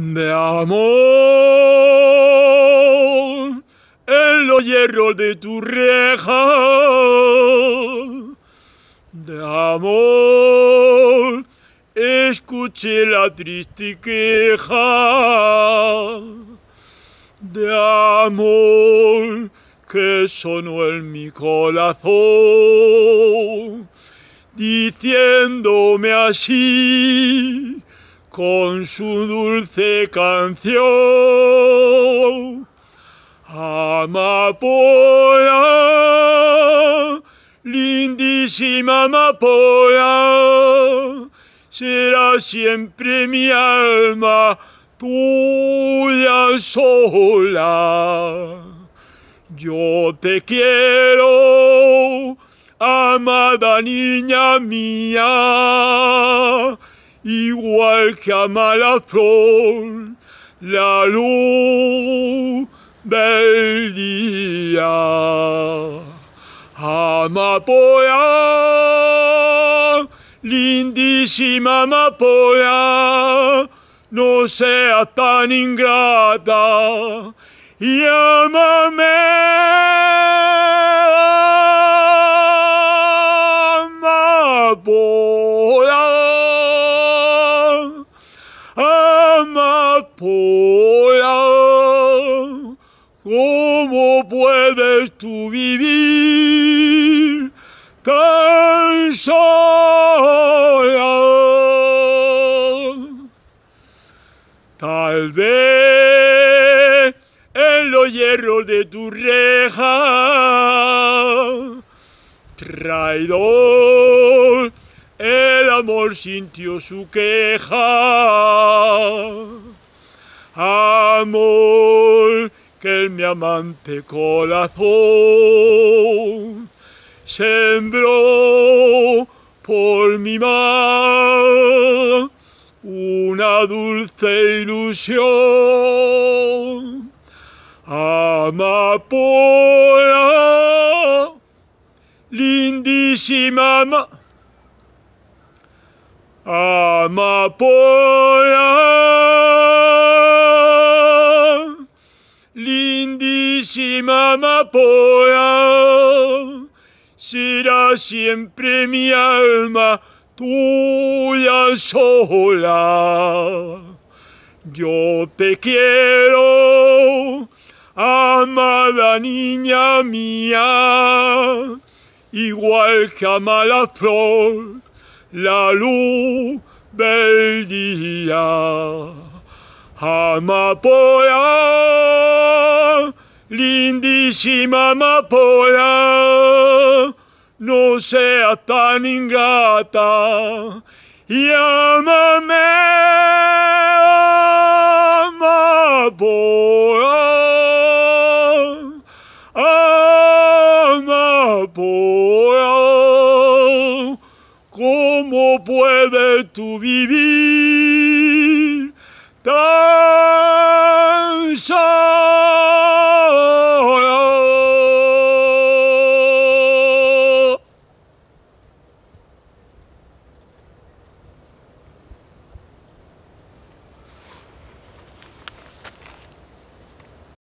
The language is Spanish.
de amor en los hierros de tu reja, de amor escuché la triste queja, de amor que sonó en mi corazón, diciéndome así con su dulce canción. Amapola, lindísima amapola, será siempre mi alma tuya sola. Yo te quiero, amada niña mía, igual que ama la flor, la luz del día. Amapola, lindísima amapola, no seas tan ingrata y amame. Amapola, ¿cómo puedes tú vivir tan sola? Tal vez en los hierros de tu reja, traidor, el amor sintió su queja. Amor que en mi amante corazón sembró por mi mar una dulce ilusión. Amapola, lindísima ama- Amapola, amapola, será siempre mi alma tuya sola. Yo te quiero, amada niña mía, igual que ama la flor, la luz del día. Amapola, lindísima amapola, no sea tan ingrata, y amame amapola, amapola, ¿cómo puede tu vivir tan solo?